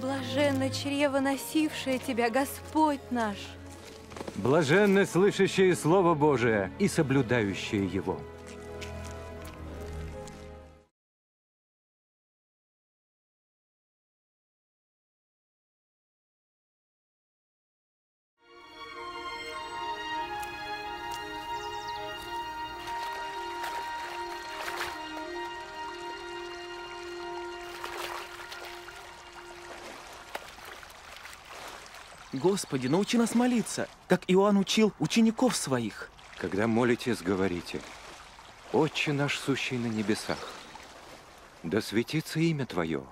Блаженно чрево, носившее тебя, Господь наш. Блаженны слышащие Слово Божие и соблюдающие его. Господи, научи нас молиться, как Иоанн учил учеников своих. Когда молитесь, говорите, «Отче наш, сущий на небесах, да светится имя Твое,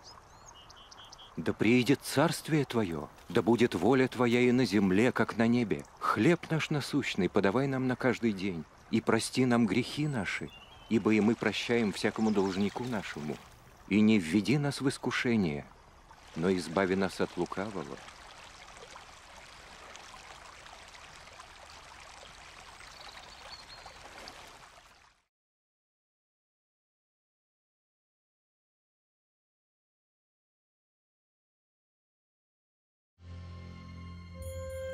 да приидет царствие Твое, да будет воля Твоя и на земле, как на небе. Хлеб наш насущный подавай нам на каждый день, и прости нам грехи наши, ибо и мы прощаем всякому должнику нашему. И не введи нас в искушение, но избави нас от лукавого».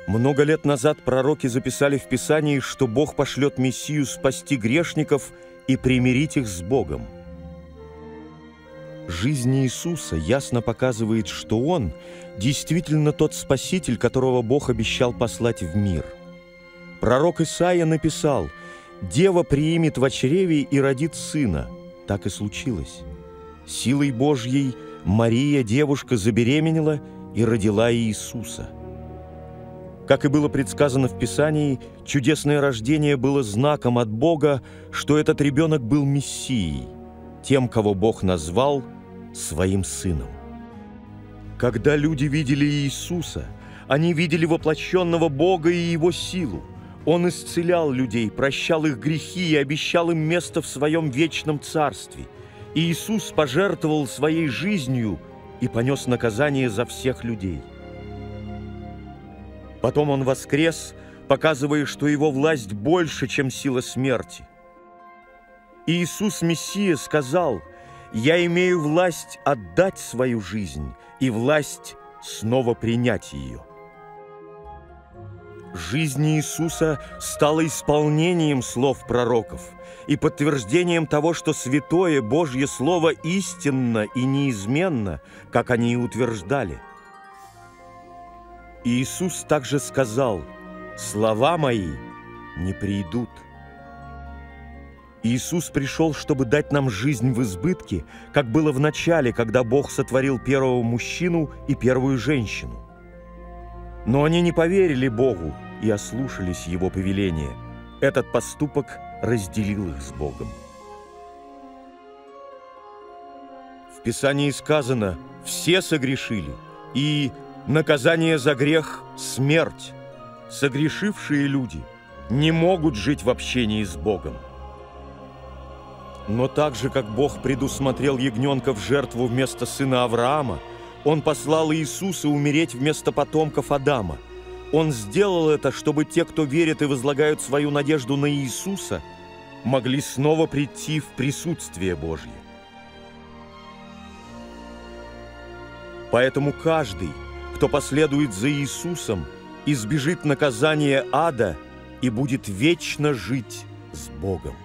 Много лет назад пророки записали в Писании, что Бог пошлет Мессию спасти грешников и примирить их с Богом. Жизнь Иисуса ясно показывает, что Он действительно тот Спаситель, которого Бог обещал послать в мир. Пророк Исаия написал «Дева приимет в чреве и родит сына». Так и случилось. Силой Божьей Мария, девушка, забеременела и родила Иисуса – как и было предсказано в Писании, чудесное рождение было знаком от Бога, что этот ребенок был Мессией, тем, кого Бог назвал своим сыном. Когда люди видели Иисуса, они видели воплощенного Бога и Его силу. Он исцелял людей, прощал их грехи и обещал им место в своем вечном царстве. Иисус пожертвовал своей жизнью и понес наказание за всех людей. Потом он воскрес, показывая, что его власть больше, чем сила смерти. И Иисус Мессия сказал, «Я имею власть отдать свою жизнь и власть снова принять ее». Жизнь Иисуса стала исполнением слов пророков и подтверждением того, что святое Божье Слово истинно и неизменно, как они и утверждали – Иисус также сказал, «Слова мои не придут». Иисус пришел, чтобы дать нам жизнь в избытке, как было в начале, когда Бог сотворил первого мужчину и первую женщину. Но они не поверили Богу и ослушались Его повеления. Этот поступок разделил их с Богом. В Писании сказано «все согрешили» и Наказание за грех – смерть. Согрешившие люди не могут жить в общении с Богом. Но так же, как Бог предусмотрел ягненка в жертву вместо сына Авраама, Он послал Иисуса умереть вместо потомков Адама. Он сделал это, чтобы те, кто верит и возлагают свою надежду на Иисуса, могли снова прийти в присутствие Божье. Поэтому каждый – кто последует за Иисусом, избежит наказания ада и будет вечно жить с Богом.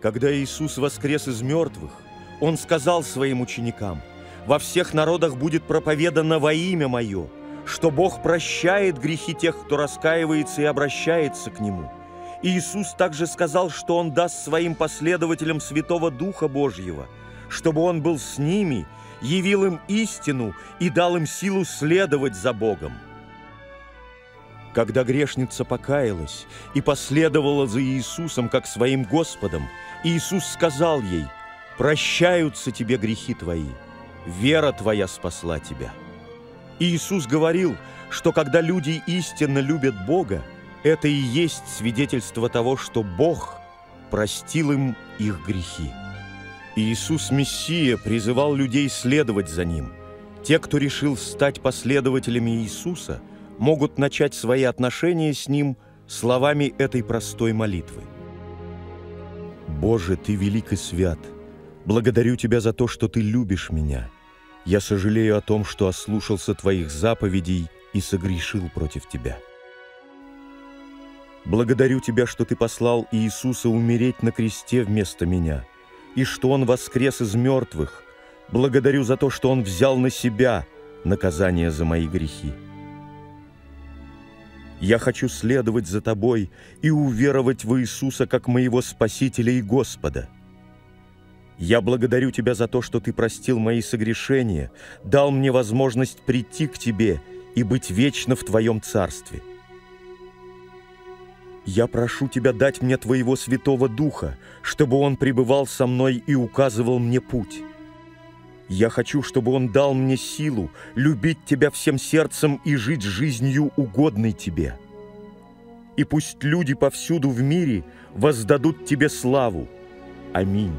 Когда Иисус воскрес из мертвых, Он сказал своим ученикам, «Во всех народах будет проповедано во имя Мое, что Бог прощает грехи тех, кто раскаивается и обращается к Нему». Иисус также сказал, что Он даст своим последователям Святого Духа Божьего – чтобы Он был с ними, явил им истину и дал им силу следовать за Богом. Когда грешница покаялась и последовала за Иисусом как своим Господом, Иисус сказал ей, «Прощаются тебе грехи твои, вера твоя спасла тебя». Иисус говорил, что когда люди истинно любят Бога, это и есть свидетельство того, что Бог простил им их грехи. Иисус Мессия призывал людей следовать за Ним. Те, кто решил стать последователями Иисуса, могут начать свои отношения с Ним словами этой простой молитвы. «Боже, Ты велик и свят, Благодарю Тебя за то, что Ты любишь меня. Я сожалею о том, что ослушался Твоих заповедей и согрешил против Тебя. Благодарю Тебя, что Ты послал Иисуса умереть на кресте вместо меня, и что Он воскрес из мертвых. Благодарю за то, что Он взял на себя наказание за мои грехи. Я хочу следовать за Тобой и уверовать в Иисуса как моего Спасителя и Господа. Я благодарю Тебя за то, что Ты простил мои согрешения, дал мне возможность прийти к Тебе и быть вечно в Твоем Царстве – я прошу Тебя дать мне Твоего Святого Духа, чтобы Он пребывал со мной и указывал мне путь. Я хочу, чтобы Он дал мне силу любить Тебя всем сердцем и жить жизнью угодной Тебе. И пусть люди повсюду в мире воздадут Тебе славу. Аминь.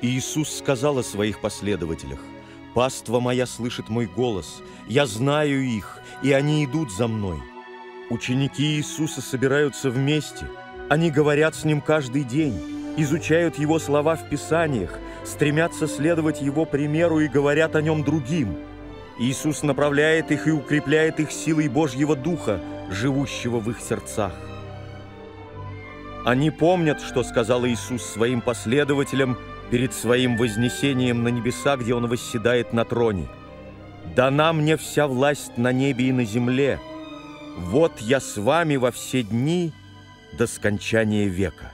Иисус сказал о своих последователях, «Паства моя слышит мой голос, я знаю их, и они идут за мной. Ученики Иисуса собираются вместе. Они говорят с Ним каждый день, изучают Его слова в Писаниях, стремятся следовать Его примеру и говорят о Нем другим. Иисус направляет их и укрепляет их силой Божьего Духа, живущего в их сердцах. Они помнят, что сказал Иисус своим последователям перед своим вознесением на небеса, где Он восседает на троне – Дана мне вся власть на небе и на земле. Вот я с вами во все дни до скончания века».